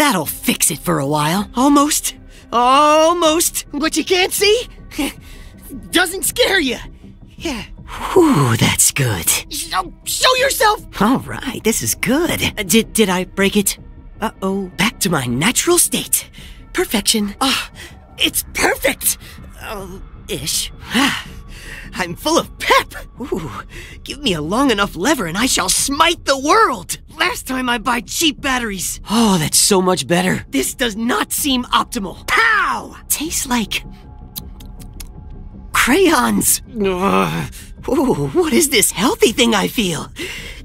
That'll fix it for a while. Almost. Almost. What you can't see doesn't scare you. Yeah. Whew, that's good. Show, show yourself. All right, this is good. Uh, did did I break it? Uh oh, back to my natural state. Perfection. Ah, it's perfect. Oh, ish. I'm full of pep. Ooh, give me a long enough lever and I shall smite the world. Last time I buy cheap batteries. Oh, that's so much better. This does not seem optimal. Pow! Tastes like crayons. Ugh. Ooh, what is this healthy thing I feel?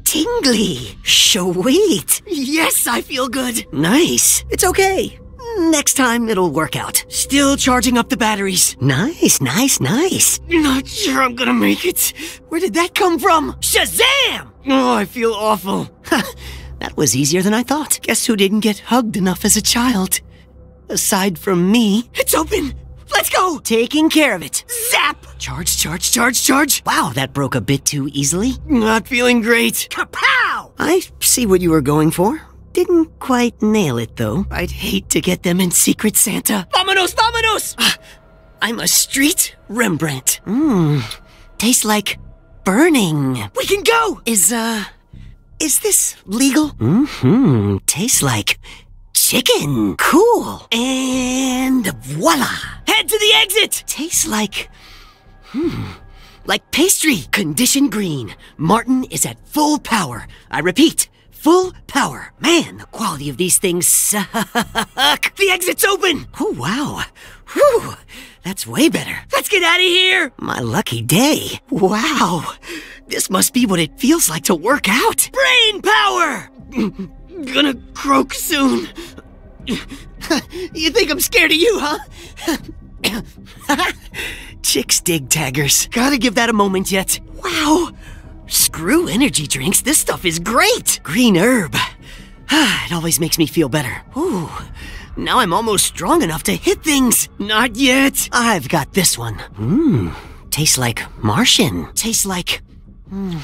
Tingly. Sweet. Yes, I feel good. Nice. It's okay. Next time it'll work out. Still charging up the batteries. Nice, nice, nice. Not sure I'm gonna make it. Where did that come from? Shazam! Oh, I feel awful. that was easier than I thought. Guess who didn't get hugged enough as a child? Aside from me. It's open. Let's go. Taking care of it. Zap! Charge, charge, charge, charge. Wow, that broke a bit too easily. Not feeling great. Kapow! I see what you were going for. Didn't quite nail it, though. I'd hate to get them in Secret Santa. Vamonos, vamonos! Ah, I'm a street Rembrandt. Mmm. Tastes like burning. We can go! Is, uh. Is this legal? Mm-hmm. Tastes like chicken. Cool. And voila. Head to the exit! Tastes like. Hmm. Like pastry. Condition green. Martin is at full power. I repeat, full power. Man, the quality of these things suck. The exit's open! Oh, wow. Whew. That's way better. Let's get out of here! My lucky day. Wow. This must be what it feels like to work out. Brain power! Gonna croak soon. You think I'm scared of you, huh? Chicks dig taggers. Gotta give that a moment yet. Wow. Screw energy drinks. This stuff is great. Green herb. it always makes me feel better. Ooh. Now I'm almost strong enough to hit things. Not yet. I've got this one. Mmm. Tastes like Martian. Tastes like. mm,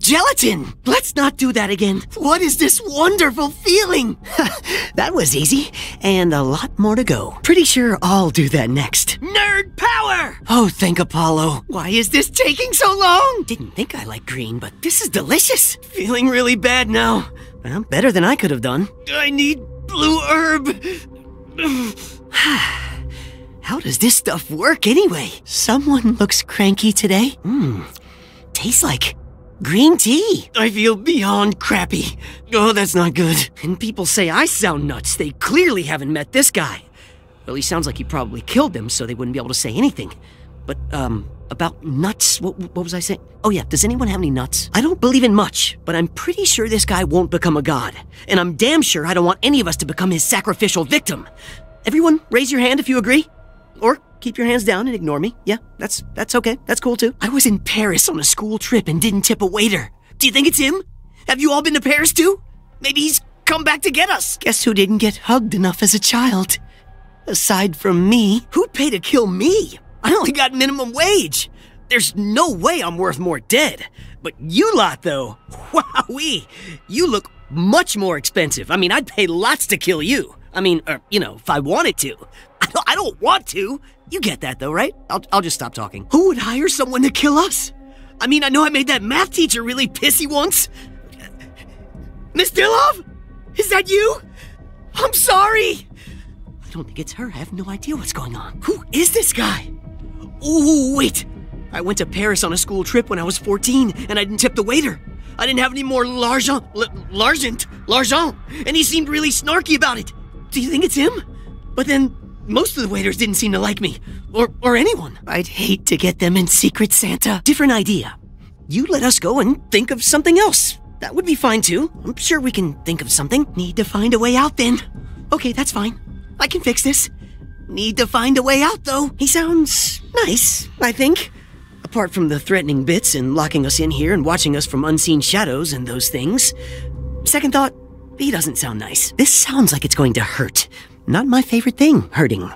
Gelatin! Let's not do that again. What is this wonderful feeling? that was easy, and a lot more to go. Pretty sure I'll do that next. Nerd power! Oh, thank Apollo. Why is this taking so long? Didn't think I liked green, but this is delicious. Feeling really bad now. Well, better than I could have done. I need blue herb. How does this stuff work anyway? Someone looks cranky today. Mmm. Tastes like green tea. I feel beyond crappy. Oh, that's not good. And people say I sound nuts. They clearly haven't met this guy. Well, he sounds like he probably killed them, so they wouldn't be able to say anything. But, um, about nuts, what, what was I saying? Oh, yeah, does anyone have any nuts? I don't believe in much, but I'm pretty sure this guy won't become a god. And I'm damn sure I don't want any of us to become his sacrificial victim. Everyone, raise your hand if you agree. Or keep your hands down and ignore me. Yeah, that's that's okay. That's cool too. I was in Paris on a school trip and didn't tip a waiter. Do you think it's him? Have you all been to Paris too? Maybe he's come back to get us. Guess who didn't get hugged enough as a child? Aside from me. Who'd pay to kill me? I only got minimum wage. There's no way I'm worth more dead. But you lot, though, wowee, you look much more expensive. I mean, I'd pay lots to kill you. I mean, or, you know, if I wanted to. I don't, I don't want to. You get that, though, right? I'll, I'll just stop talking. Who would hire someone to kill us? I mean, I know I made that math teacher really pissy once. Miss Dillov? Is that you? I'm sorry. I don't think it's her. I have no idea what's going on. Who is this guy? Ooh, wait. I went to Paris on a school trip when I was 14, and I didn't tip the waiter. I didn't have any more l'argent, l'argent, l'argent, and he seemed really snarky about it. Do you think it's him? But then most of the waiters didn't seem to like me, or or anyone. I'd hate to get them in Secret Santa. Different idea. You let us go and think of something else. That would be fine too. I'm sure we can think of something. Need to find a way out then. Okay, that's fine. I can fix this. Need to find a way out though. He sounds nice, I think. Apart from the threatening bits and locking us in here and watching us from unseen shadows and those things. Second thought, he doesn't sound nice. This sounds like it's going to hurt. Not my favorite thing, hurting.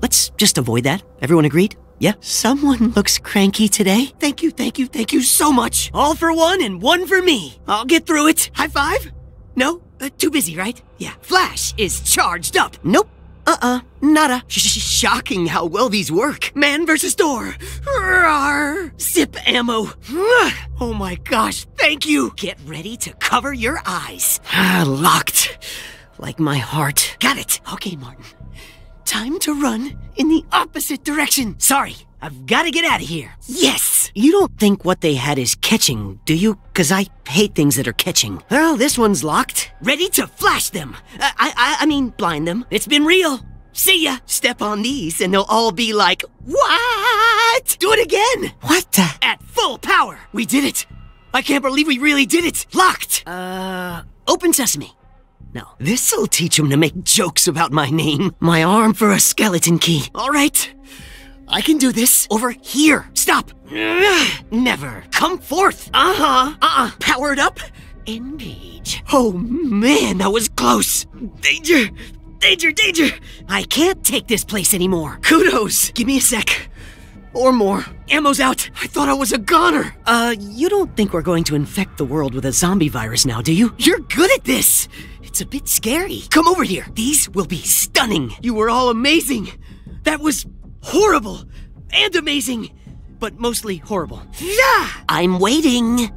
Let's just avoid that. Everyone agreed? Yeah? Someone looks cranky today. Thank you, thank you, thank you so much. All for one and one for me. I'll get through it. High five? No? Uh, too busy, right? Yeah. Flash is charged up. Nope. Uh-uh. Nada. Sh- sh- shocking how well these work. Man versus door. Rawr. Zip ammo. Oh my gosh, thank you. Get ready to cover your eyes. Locked. Like my heart. Got it. Okay, Martin. Time to run in the opposite direction. Sorry, I've got to get out of here. Yes! You don't think what they had is catching, do you? Cause I hate things that are catching. Well, this one's locked. Ready to flash them. I, I, I mean, blind them. It's been real. See ya. Step on these and they'll all be like, What? Do it again. What the? At full power. We did it. I can't believe we really did it. Locked. Uh, open sesame. No. This'll teach him to make jokes about my name. My arm for a skeleton key. All right. I can do this. Over here. Stop. Never. Come forth. Uh huh. Uh uh. Powered up. Engage. Oh man, that was close. Danger. Danger, danger. I can't take this place anymore. Kudos. Give me a sec. Or more. Ammo's out. I thought I was a goner. Uh, you don't think we're going to infect the world with a zombie virus now, do you? You're good at this. It's a bit scary. Come over here. These will be stunning. You were all amazing. That was horrible and amazing, but mostly horrible. Yeah! I'm waiting.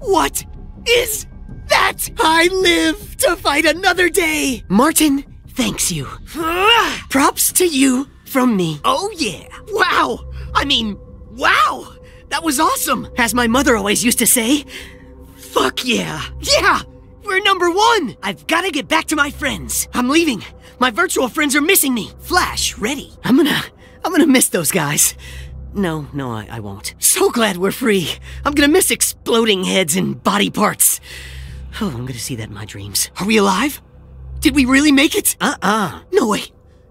What is that? I live to fight another day. Martin, thanks you. Props to you From me. Oh, yeah. Wow. I mean, wow. That was awesome. As my mother always used to say, fuck yeah. Yeah. We're number one. I've got to get back to my friends. I'm leaving. My virtual friends are missing me. Flash, ready. I'm gonna, I'm gonna miss those guys. No, no, I, I won't. So glad we're free. I'm gonna miss exploding heads and body parts. Oh, I'm gonna see that in my dreams. Are we alive? Did we really make it? Uh-uh. No way.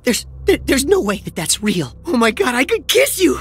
There's there, there's no way that that's real. Oh my god, I could kiss you.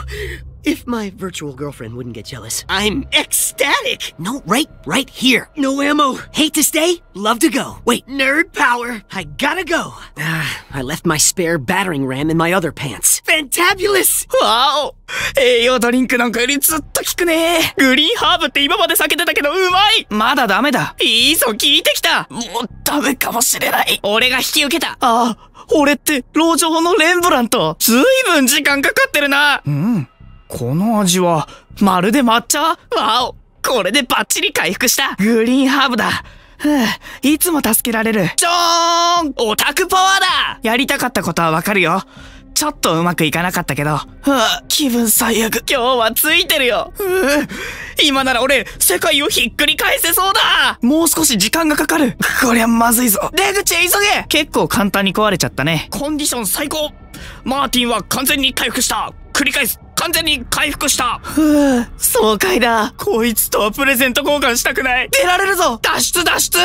If my virtual girlfriend wouldn't get jealous. I'm ecstatic. No, right, right here. No ammo. Hate to stay, love to go. Wait, nerd power. I gotta go. Ah, I left my spare battering ram in my other pants. Fantabulous. わお栄養ドリンクなんかよりずっと効くねグリーンハーブって今まで避けてたけどうまいまだダメだいいぞ聞いてきたもうダメかもしれない俺が引き受けたああ俺って路上のレンブラントずいぶん時間かかってるなうん この味はまるで抹茶？わおこれでバッチリ回復したグリーンハーブだふういつも助けられる。ちょーんオタクパワーだやりたかったことはわかるよ。ちょっとうまくいかなかったけど。ふう気分最悪。今日はついてるよ。ふう今なら俺、世界をひっくり返せそうだもう少し時間がかかる。こりゃまずいぞ。出口へ急げ結構簡単に壊れちゃったね。コンディション最高マーティンは完全に回復した繰り返す完全に回復した。ふう爽快だ。こいつとはプレゼント交換したくない。出られるぞ。脱出脱出。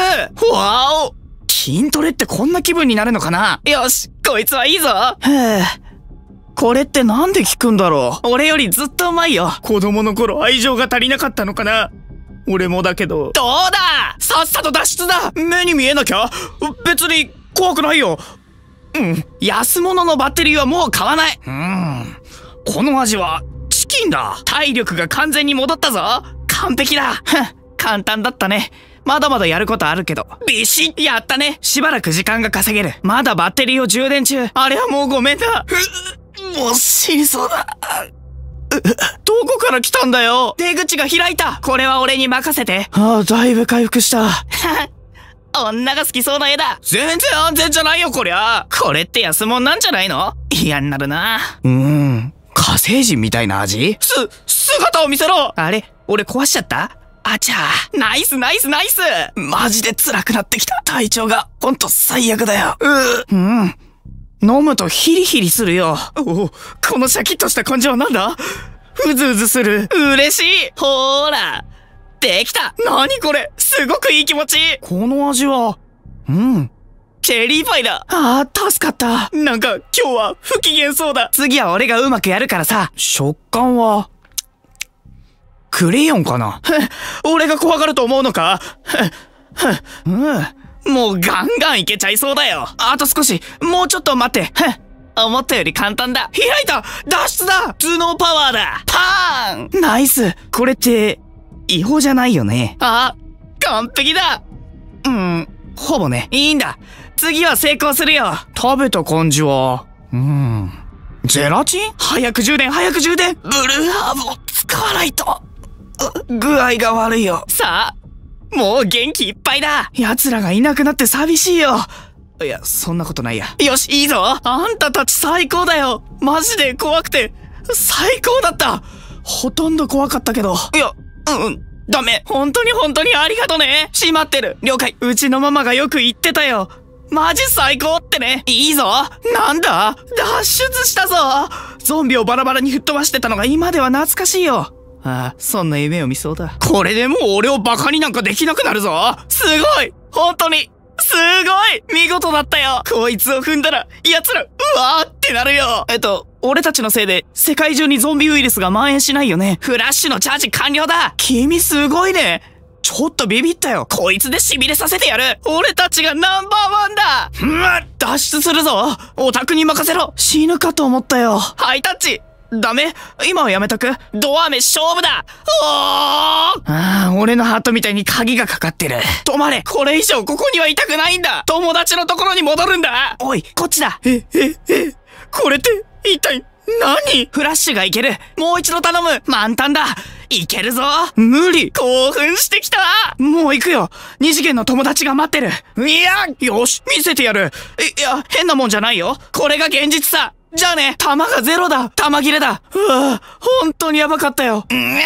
わお。筋トレってこんな気分になるのかな？よしこいつはいいぞ。ふうこれってなんで効くんだろう？俺よりずっとうまいよ。子供の頃愛情が足りなかったのかな？俺もだけど。どうだ？さっさと脱出だ。目に見えなきゃ？別に怖くないよ。うん。安物のバッテリーはもう買わない。うん。この味は、チキンだ。体力が完全に戻ったぞ。完璧だ。ふん。簡単だったね。まだまだやることあるけど。ビシッやったね。しばらく時間が稼げる。まだバッテリーを充電中。あれはもうごめんだ。うもう死にそうだ。うどこから来たんだよ出口が開いたこれは俺に任せて。ああ、だいぶ回復した。女が好きそうな絵だ全然安全じゃないよこりゃこれって安物なんじゃないの？嫌になるなうーん火星人みたいな味？す、姿を見せろ！あれ？俺壊しちゃった？あちゃ。ーナイスナイスナイス！マジで辛くなってきた。体調が。ほんと最悪だよ。ううん。飲むとヒリヒリするよ。おおこのシャキッとした感じはなんだ？うずうずする。嬉しい。ほーら。できた。何これ？すごくいい気持ち。この味は、うん。チェリーパイだああ、助かった。なんか今日は不機嫌そうだ。次は俺がうまくやるからさ。食感は、クレヨンかな？俺が怖がると思うのか？うん。もうガンガンいけちゃいそうだよ。あと少し、もうちょっと待って。思ったより簡単だ。開いた脱出だ頭脳パワーだパーンナイスこれって、違法じゃないよね？あ、完璧だうん、ほぼね。いいんだ。次は成功するよ。食べた感じは。うーん。ゼラチン？早く充電、早く充電ブルーハーブを使わないと。う具合が悪いよ。さあ、もう元気いっぱいだ。奴らがいなくなって寂しいよ。いや、そんなことないや。よし、いいぞあんたたち最高だよマジで怖くて、最高だったほとんど怖かったけど。いや、うん、うん。ダメ。本当に本当にありがとね。閉まってる。了解。うちのママがよく言ってたよ。マジ最高ってね。いいぞ。なんだ？脱出したぞ。ゾンビをバラバラに吹っ飛ばしてたのが今では懐かしいよ。ああ、そんな夢を見そうだ。これでもう俺をバカになんかできなくなるぞ。すごい本当にすごい見事だったよ。こいつを踏んだら、奴ら、うわーってなるよ。えっと、俺たちのせいで、世界中にゾンビウイルスが蔓延しないよね。フラッシュのチャージ完了だ。君すごいね。ちょっとビビったよ。こいつで痺れさせてやる。俺たちがナンバーワンだ。うん脱出するぞ。オタクに任せろ。死ぬかと思ったよ。ハイタッチ。ダメ。今はやめとく。ドア目勝負だ。おー、俺のハートみたいに鍵がかかってる。止まれ。これ以上ここにはいたくないんだ。友達のところに戻るんだ。おい、こっちだ。え、え、え、これって、一体、何？フラッシュがいける。もう一度頼む。満タンだ。いけるぞ。無理。興奮してきた。もう行くよ。二次元の友達が待ってる。いやよし見せてやる。いや、変なもんじゃないよ。これが現実さ。じゃあね。弾がゼロだ。弾切れだ。うわ本当にやばかったよ。うん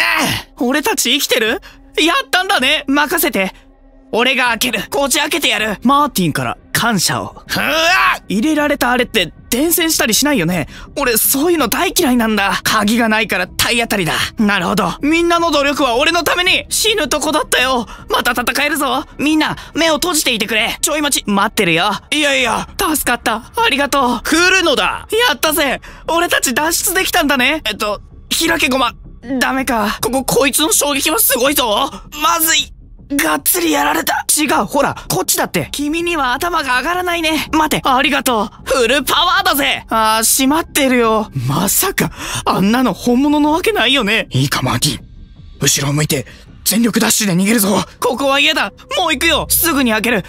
俺たち生きてる？やったんだね任せて俺が開けるこじ開けてやるマーティンから感謝を。うわ入れられたあれって伝染したりしないよね俺そういうの大嫌いなんだ。鍵がないから体当たりだ。なるほど。みんなの努力は俺のために死ぬとこだったよ。また戦えるぞ。みんな目を閉じていてくれ。ちょい待ち、待ってるよ。いやいや、助かった。ありがとう。来るのだ。やったぜ。俺たち脱出できたんだね。えっと、開けごま。ダメか。ここ、こいつの衝撃はすごいぞ。まずい。がっつりやられた。違う、ほら、こっちだって。君には頭が上がらないね。待て、ありがとう。フルパワーだぜ。あー、閉まってるよ。まさか、あんなの本物のわけないよね。いいか、マーティン。後ろを向いて、全力ダッシュで逃げるぞ。ここは嫌だ。もう行くよ。すぐに開ける。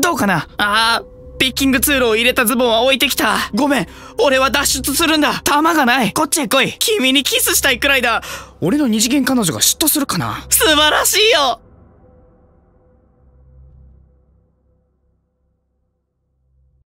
どうかなあー、ピッキングツールを入れたズボンは置いてきた。ごめん。俺は脱出するんだ。弾がない。こっちへ来い。君にキスしたいくらいだ。俺の二次元彼女が嫉妬するかな素晴らしいよ